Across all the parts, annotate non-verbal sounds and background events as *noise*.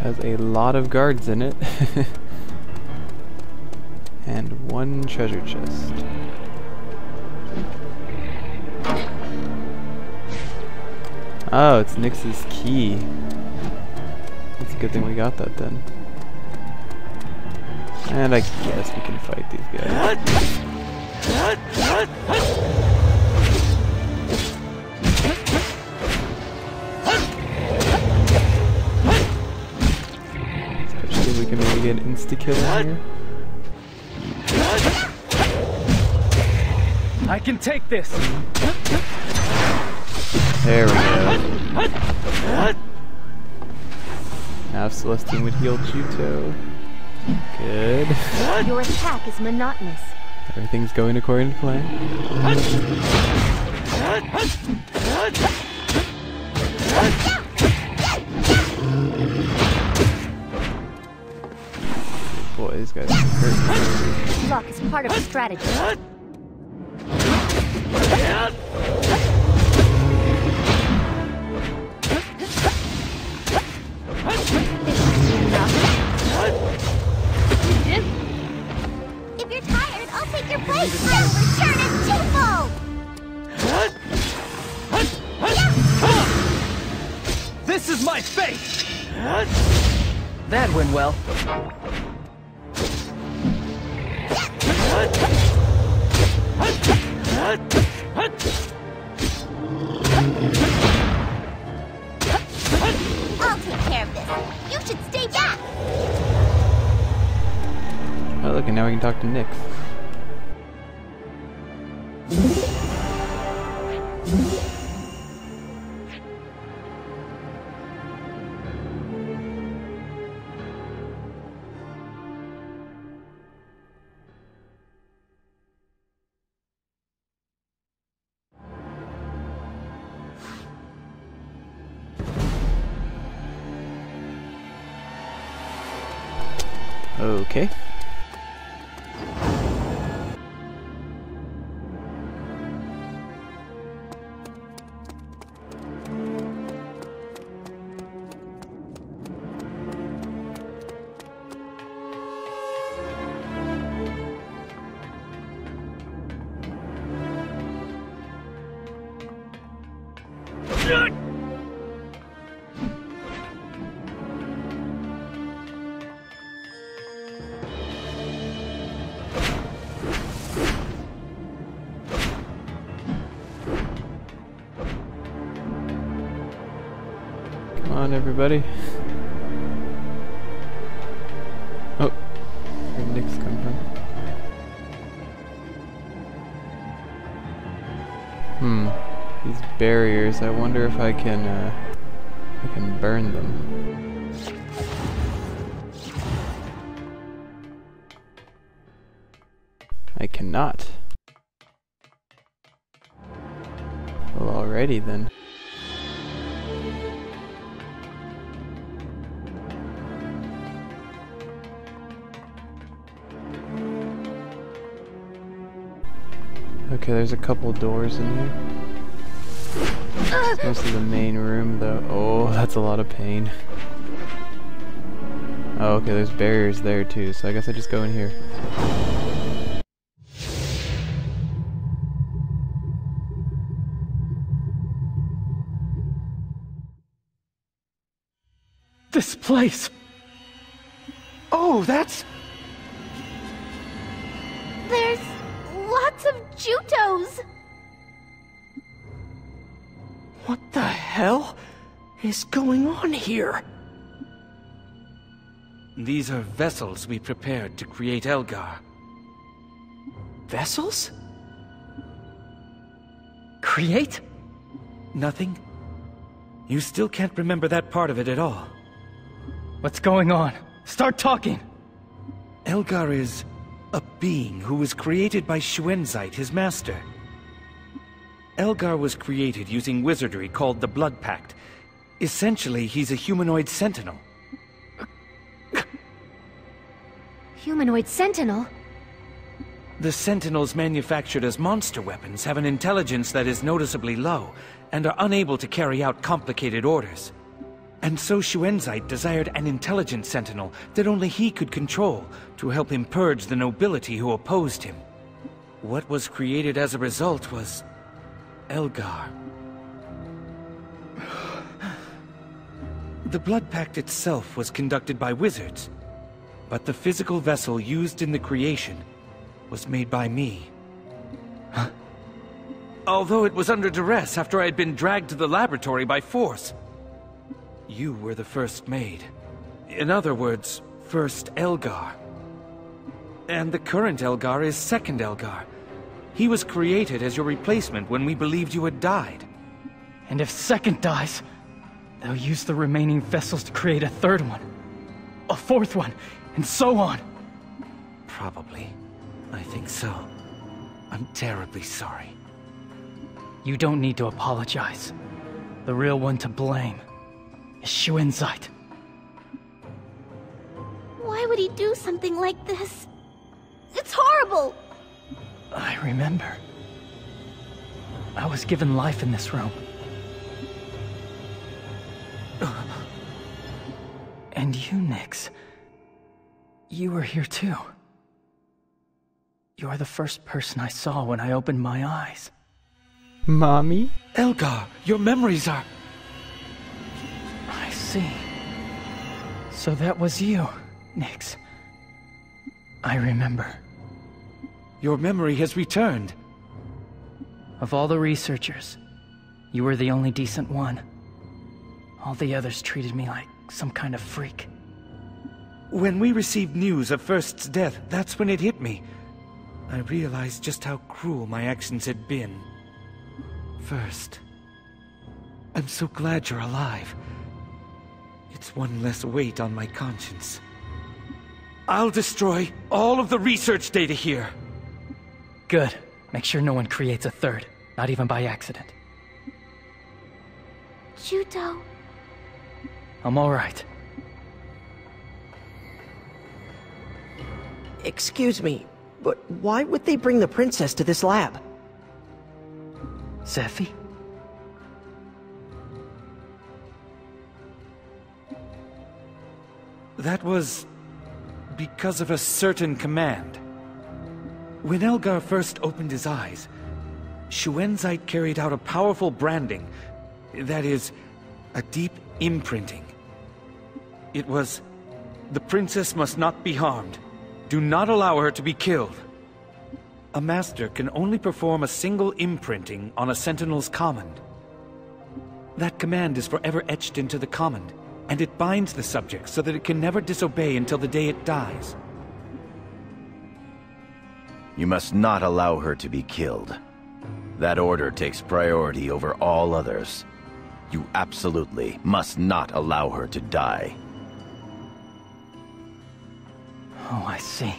has a lot of guards in it. *laughs* and one treasure chest. Oh, it's Nyx's key. It's a good thing we got that then. And I guess we can fight these guys. Maybe get an insta-kill here. I can take this. There we go. Now if Celestine would heal Juto. Good. Your attack is monotonous. Everything's going according to plan. These guys are hurt. Luck is part of the strategy. If you're tired, I'll take your place. I'll return it twofold. This is my fate! That went well. Look, and everybody. Oh, where'd Nyx come from? Hmm, these barriers. I wonder if I can, uh, I can burn them. I cannot. Well, alrighty then. Okay, there's a couple doors in here. It's mostly the main room though. Oh, that's a lot of pain. Oh, okay, there's barriers there too, so I guess I just go in here. This place! Oh, that's... There's lots of Jutos. What the hell is going on here? These are vessels we prepared to create Elgar. Vessels? Create? Nothing? You still can't remember that part of it at all. What's going on? Start talking! Elgar is a being who was created by Shuenzite, his master. Elgar was created using wizardry called the Blood Pact. Essentially, he's a humanoid sentinel. Humanoid Sentinel? The Sentinels manufactured as monster weapons have an intelligence that is noticeably low, and are unable to carry out complicated orders. And so Shuenzite desired an intelligent sentinel that only he could control to help him purge the nobility who opposed him. What was created as a result was Elgar. The Blood Pact itself was conducted by wizards, but the physical vessel used in the creation was made by me. Although it was under duress after I had been dragged to the laboratory by force. You were the first made. In other words, first Elgar. And the current Elgar is second Elgar. He was created as your replacement when we believed you had died. And if second dies, they'll use the remaining vessels to create a third one, a fourth one, and so on. Probably. I think so. I'm terribly sorry. You don't need to apologize. The real one to blame is she inside? Why would he do something like this? It's horrible! I remember. I was given life in this room. And you, Nix. You were here too. You're the first person I saw when I opened my eyes. Mommy? Elgar, your memories are... See. So that was you, Nix. I remember. Your memory has returned. Of all the researchers, you were the only decent one. All the others treated me like some kind of freak. When we received news of First's death, that's when it hit me. I realized just how cruel my actions had been. First, I'm so glad you're alive. It's one less weight on my conscience. I'll destroy all of the research data here. Good. Make sure no one creates a third, not even by accident. Juto. I'm alright. Excuse me, but why would they bring the princess to this lab? Zephie? That was because of a certain command. When Elgar first opened his eyes, Shuenzite carried out a powerful branding. That is, a deep imprinting. It was, the princess must not be harmed. Do not allow her to be killed. A master can only perform a single imprinting on a sentinel's command. That command is forever etched into the command, and it binds the subject so that it can never disobey until the day it dies. You must not allow her to be killed. That order takes priority over all others. You absolutely must not allow her to die. Oh, I see.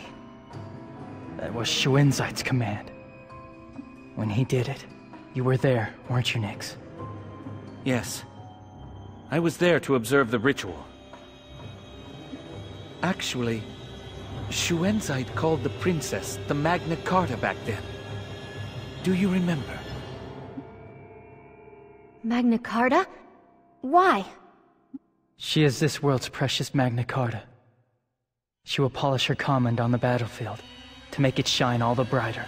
That was Shuenzite's command. When he did it, you were there, weren't you, Nix? Yes. I was there to observe the ritual. Actually, Shuenzite called the princess the Magna Carta back then. Do you remember? Magna Carta? Why? She is this world's precious Magna Carta. She will polish her command on the battlefield to make it shine all the brighter.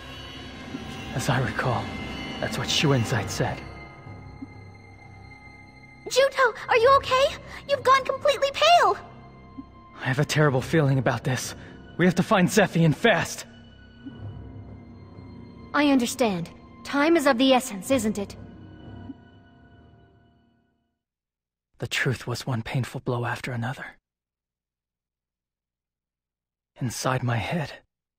As I recall, that's what Shuenzite said. Juto, are you okay? You've gone completely pale! I have a terrible feeling about this. We have to find Zephie and fast. I understand. Time is of the essence, isn't it? The truth was one painful blow after another. Inside my head,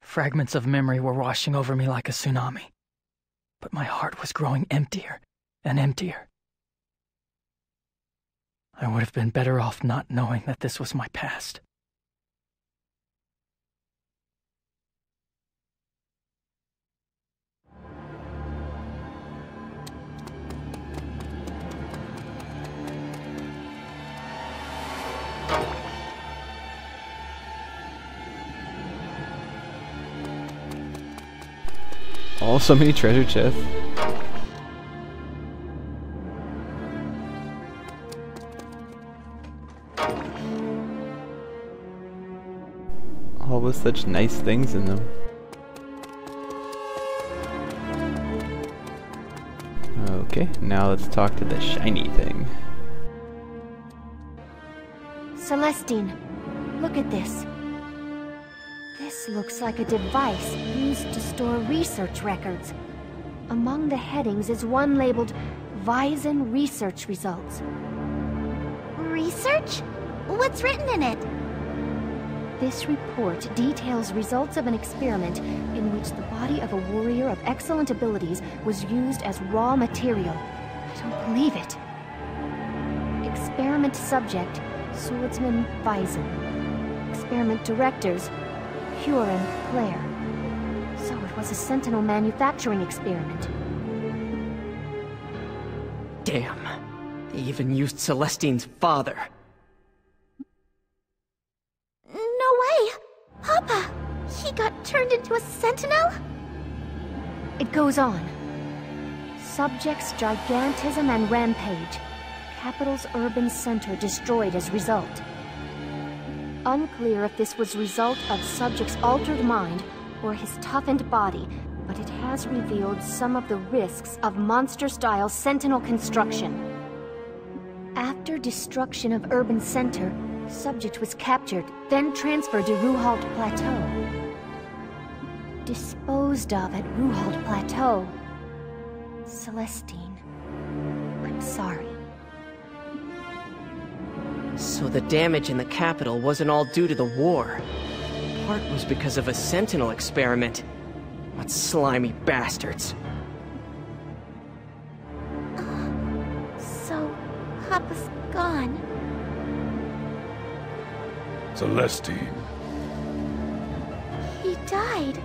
fragments of memory were washing over me like a tsunami. But my heart was growing emptier and emptier. I would have been better off not knowing that this was my past. Oh, so many treasure chests. All with such nice things in them. Okay, now let's talk to the shiny thing. Celestine, look at this. This looks like a device used to store research records. Among the headings is one labeled Vaizen Research Results. Research? What's written in it? This report details results of an experiment in which the body of a warrior of excellent abilities was used as raw material. I don't believe it. Experiment subject, Swordsman Vaizen. Experiment directors, Huron Claire. So it was a Sentinel manufacturing experiment. Damn. They even used Celestine's father. No way! Papa! He got turned into a Sentinel? It goes on. Subjects gigantism and rampage. Capital's urban center destroyed as result. Unclear if this was result of subject's altered mind or his toughened body, but it has revealed some of the risks of monster-style sentinel construction. After destruction of urban center, subject was captured, then transferred to Ruhalt Plateau. Disposed of at Ruhalt Plateau. Celestine, I'm sorry. So the damage in the capital wasn't all due to the war. Part was because of a Sentinel experiment. What slimy bastards. Papa's gone. Celestine. He died.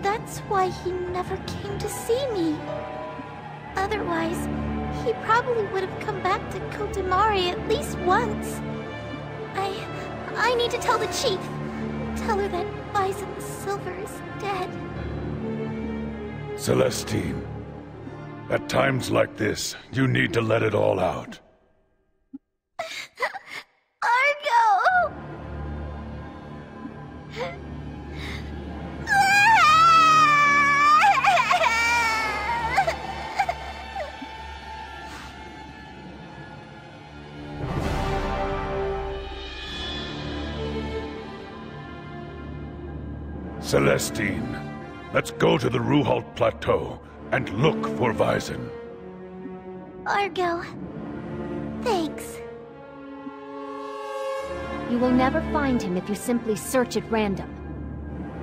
That's why he never came to see me. Otherwise, he probably would have come back to Kotamari at least once. I... I need to tell the chief. Tell her that Bison Silver is dead. Celestine. At times like this, you need to let it all out. Celestine, let's go to the Ruhalt Plateau and look for Vaizen. Argo. Thanks. You will never find him if you simply search at random.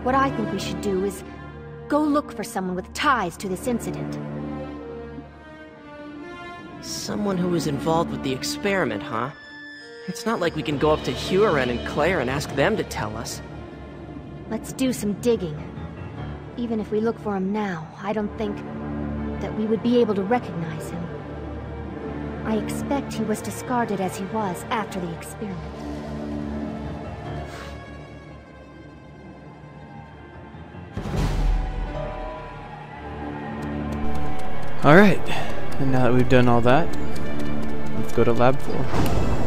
What I think we should do is go look for someone with ties to this incident. Someone who was involved with the experiment, huh? It's not like we can go up to Huron and Claire and ask them to tell us. Let's do some digging. Even if we look for him now, I don't think that we would be able to recognize him. I expect he was discarded as he was after the experiment. Alright, and now that we've done all that, let's go to Lab 4.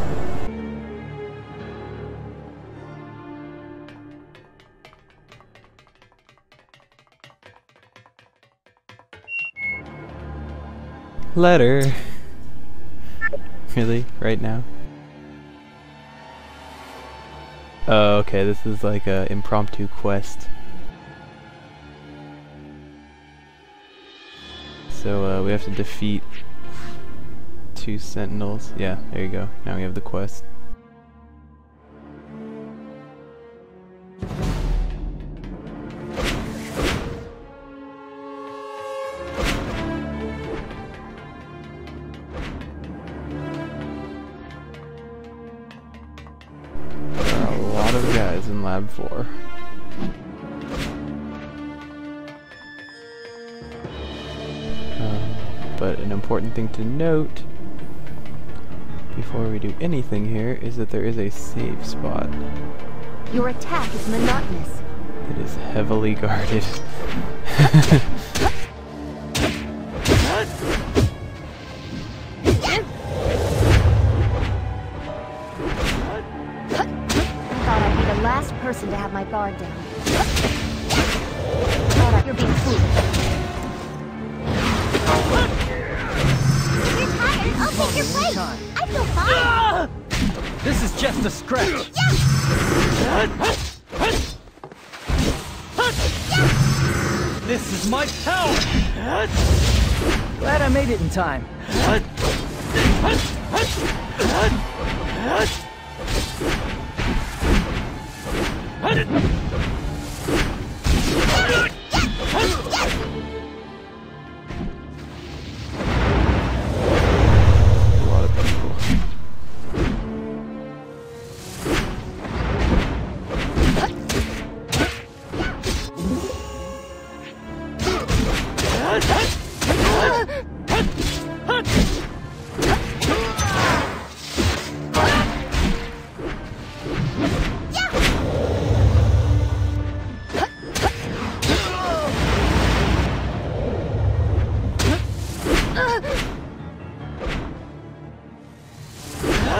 Letter. Really? Right now? Oh, okay, this is like a impromptu quest. So uh, we have to defeat two sentinels. Yeah, there you go. Now we have the quest. Lab 4. Um, but an important thing to note before we do anything here is that there is a save spot. Your attack is monotonous. It is heavily guarded. *laughs* to have my guard down. Alright, you're being foolish. You're tired. I'll take your place. I feel fine. This is just a scratch. This is my power! Glad I made it in time.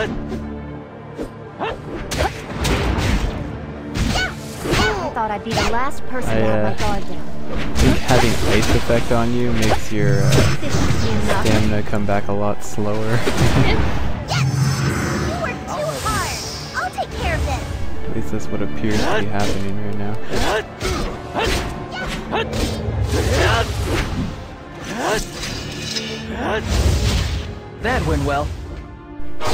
I thought I'd be the last person I, to have my uh, guard down. I think having ice effect on you makes your uh, This should be enough. stamina come back a lot slower. *laughs* You work too hard. I'll take care of this. At least that's what appears to be happening right now. That went well.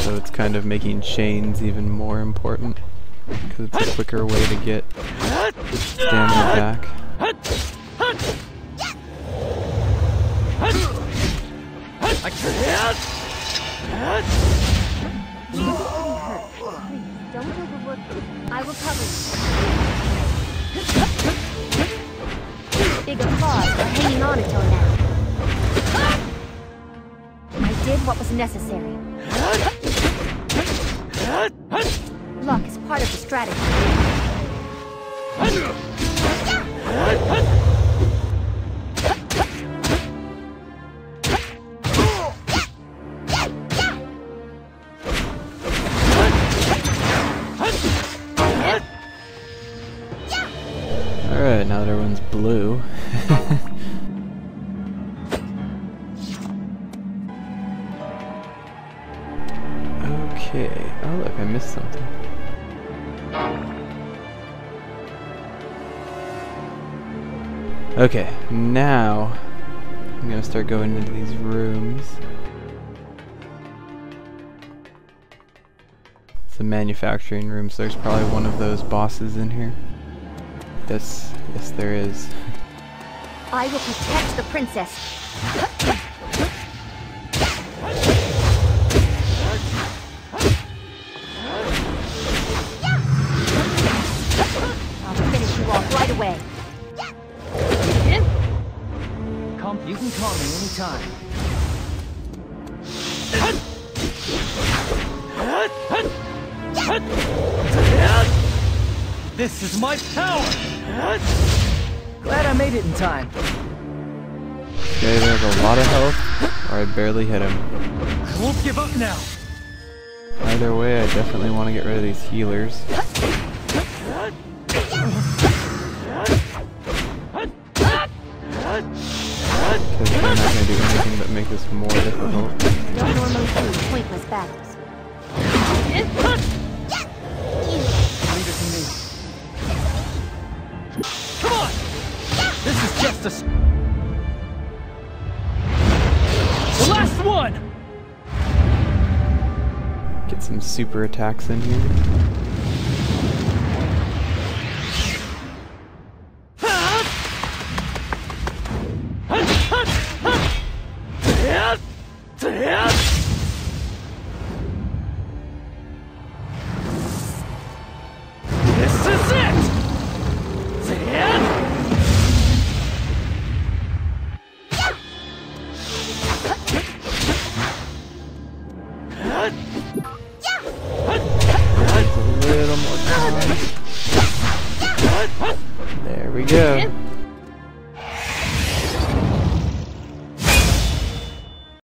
So it's kind of making chains even more important. Because it's a quicker way to get stamina back. I will cover. Big applause for hanging on until now. I did what was necessary. Part of the strategy. Okay, now I'm gonna start going into these rooms. It's a manufacturing room, so there's probably one of those bosses in here. Yes, yes there is. I will protect the princess. I'll finish you off right away. You can call me anytime. This is my power! Glad I made it in time. They either have a lot of health, or I barely hit him. I won't give up now. Either way, I definitely want to get rid of these healers. Because they're not going to do anything but make this more difficult. Don't normally pointless battles. Leave it to me. Come on! This is just a... The last one! Get some super attacks in here.